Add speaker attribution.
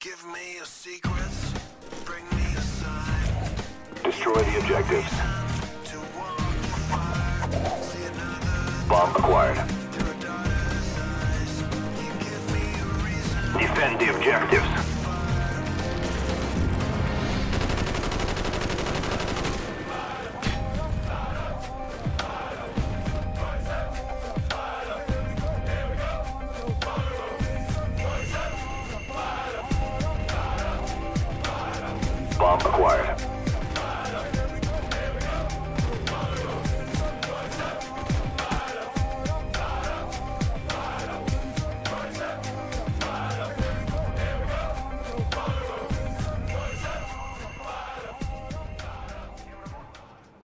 Speaker 1: Give me your secrets. Bring me a sign.
Speaker 2: Destroy the objectives. Bomb acquired.